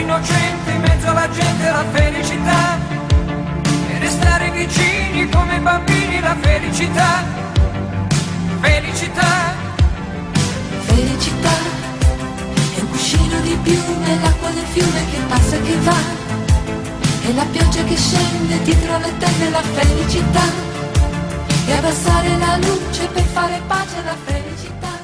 innocente in mezzo alla gente la felicità e restare vicini come bambini la felicità, felicità. Felicità è un cuscino di piume, l'acqua del fiume che passa e che va, e la pioggia che scende dietro le tende la felicità, e abbassare la luce per fare pace alla felicità.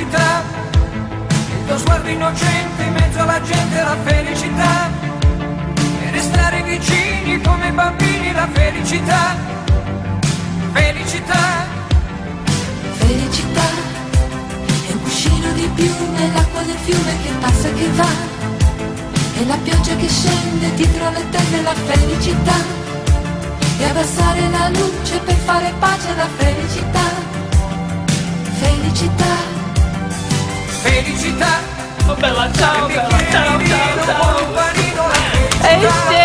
La felicità, il tuo sguardo innocente in mezzo alla gente la felicità. E restare vicini come bambini la felicità, felicità, Felicità è un cuscino di piume, l'acqua del fiume che passa e che va, e la pioggia che scende dietro le tende la felicità, e abbassare la luce per fare pace alla felicità. Felicità, felicità. Oh, bella ciao, bella ciao, ciao, ciao. Esce.